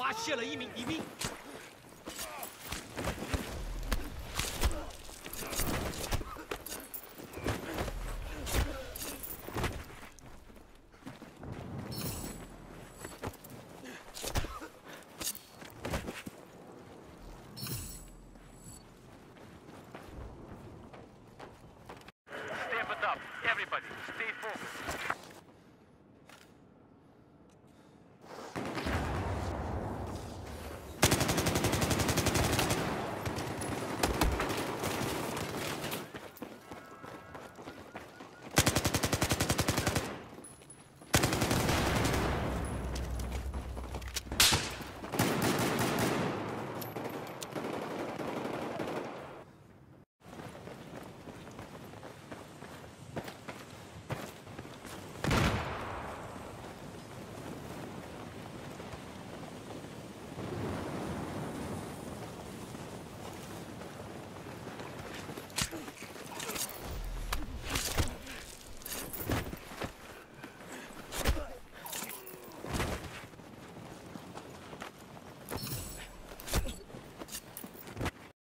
发现了一名敌兵。It up. Everybody, stay focused.